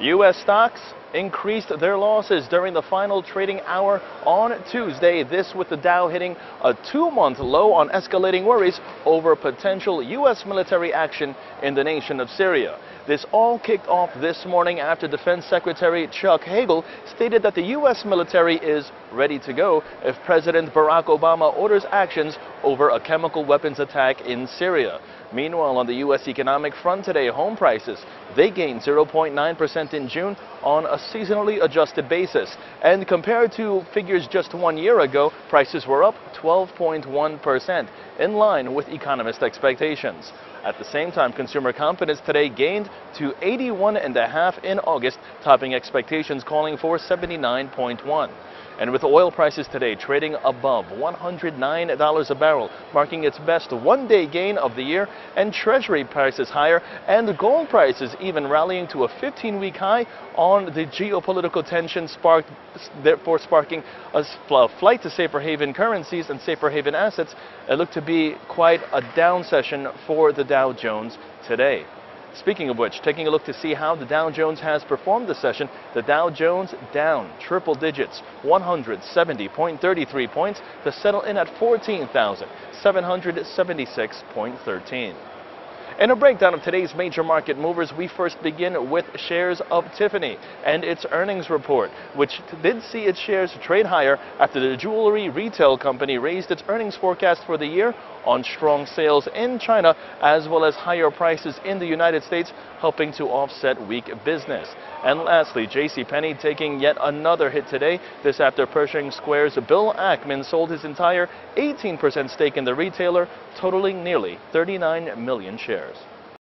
U.S. stocks increased their losses during the final trading hour on Tuesday. This with the Dow hitting a two-month low on escalating worries over potential U.S. military action in the nation of Syria. This all kicked off this morning after Defense Secretary Chuck Hagel stated that the U.S. military is ready to go if President Barack Obama orders actions over a chemical weapons attack in Syria. Meanwhile, on the U.S. economic front today, home prices, they gained 0.9% in June on a seasonally adjusted basis. And compared to figures just one year ago, prices were up 12.1%, in line with economist expectations. At the same time, consumer confidence today gained to 81.5 in August, topping expectations calling for 79.1. And with oil prices today trading above $109 a barrel, marking its best one-day gain of the year, and Treasury prices higher, and gold prices even rallying to a 15-week high on the geopolitical tension sparked, therefore sparking a flight to safer haven currencies and safer haven assets. Uh, it looked to be quite a down session for the Dow Jones today. Speaking of which, taking a look to see how the Dow Jones has performed this session, the Dow Jones down triple digits, 170.33 points to settle in at 14,776.13. In a breakdown of today's major market movers, we first begin with shares of Tiffany and its earnings report, which did see its shares trade higher after the jewelry retail company raised its earnings forecast for the year on strong sales in China as well as higher prices in the United States, helping to offset weak business. And lastly, JCPenney taking yet another hit today. This after Pershing Square's Bill Ackman sold his entire 18% stake in the retailer, totaling nearly 39 million shares years.